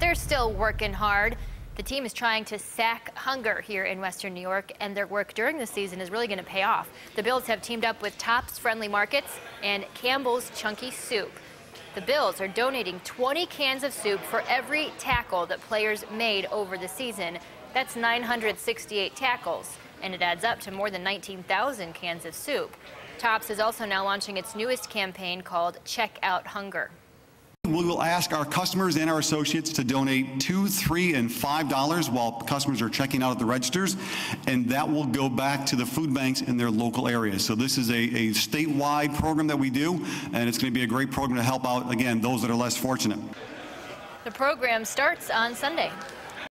They're still working hard. The team is trying to sack hunger here in Western New York, and their work during the season is really going to pay off. The Bills have teamed up with Tops Friendly Markets and Campbell's Chunky Soup. The Bills are donating 20 cans of soup for every tackle that players made over the season. That's 968 tackles, and it adds up to more than 19,000 cans of soup. Tops is also now launching its newest campaign called Check Out Hunger. We will ask our customers and our associates to donate two, three, and five dollars while customers are checking out at the registers, and that will go back to the food banks in their local areas. So this is a, a statewide program that we do, and it's going to be a great program to help out again those that are less fortunate. The program starts on Sunday.